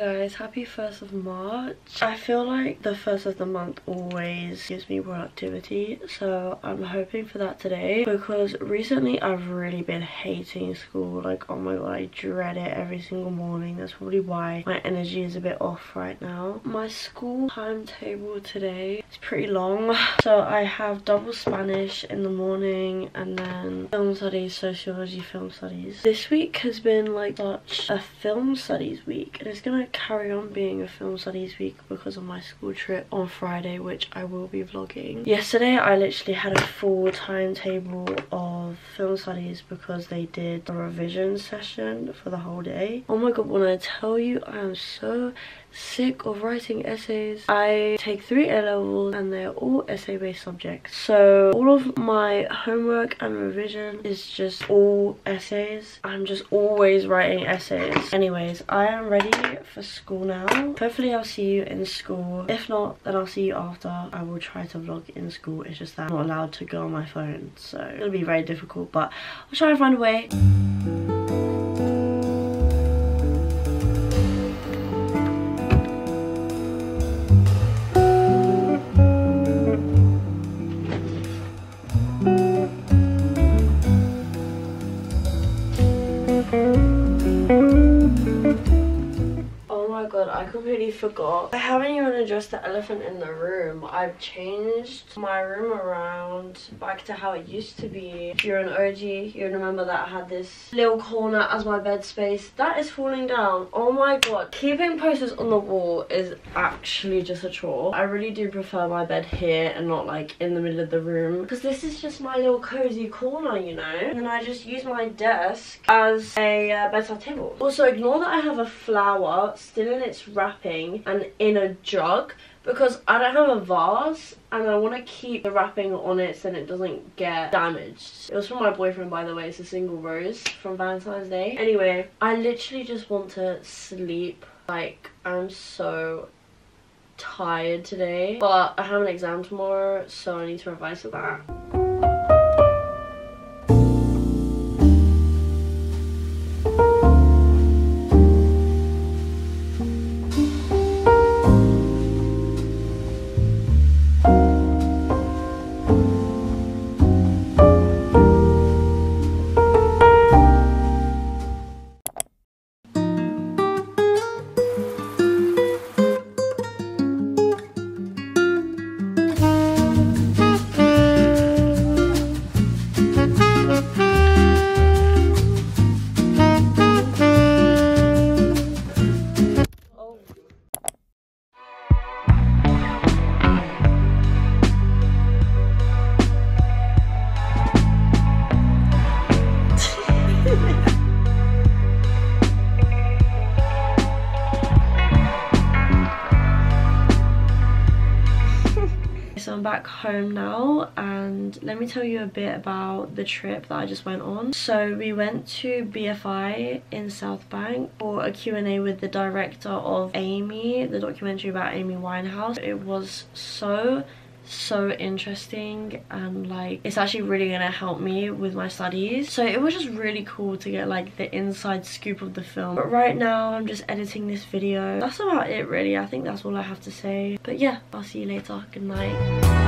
Hi guys, happy 1st of March. I feel like the first of the month always gives me productivity, so I'm hoping for that today because recently I've really been hating school. Like, oh my god, I dread it every single morning. That's probably why my energy is a bit off right now. My school timetable today is pretty long. So I have double Spanish in the morning and then film studies, sociology, film studies. This week has been like such a film studies week and it's gonna carry on being a film studies week because of my school trip on Friday which I will be vlogging. Yesterday I literally had a full timetable of film studies because they did a revision session for the whole day. Oh my god when I tell you I am so sick of writing essays. I take three A levels and they're all essay based subjects. So all of my homework and revision is just all essays. I'm just always writing essays. Anyways, I am ready for school now. Hopefully I'll see you in school. If not, then I'll see you after. I will try to vlog in school. It's just that I'm not allowed to go on my phone. So it'll be very difficult, but I'll try and find a way. I completely forgot. I haven't even addressed the elephant in the room. I've changed my room around back to how it used to be. If you're an OG, you remember that I had this little corner as my bed space. That is falling down. Oh my god. Keeping posters on the wall is actually just a chore. I really do prefer my bed here and not like in the middle of the room because this is just my little cozy corner, you know? And then I just use my desk as a uh, bedside table. Also, ignore that I have a flower still in its wrapping and in a jug because I don't have a vase and I want to keep the wrapping on it so it doesn't get damaged. It was from my boyfriend by the way, it's a single rose from Valentine's Day. Anyway, I literally just want to sleep. Like, I'm so tired today. But I have an exam tomorrow so I need to revise for that. I'm back home now and let me tell you a bit about the trip that I just went on. So we went to BFI in South Bank for a Q&A with the director of Amy, the documentary about Amy Winehouse. It was so so interesting and like it's actually really gonna help me with my studies. So it was just really cool to get like the inside scoop of the film. But right now i'm just editing this video. That's about it really. I think that's all i have to say. But yeah i'll see you later. Good night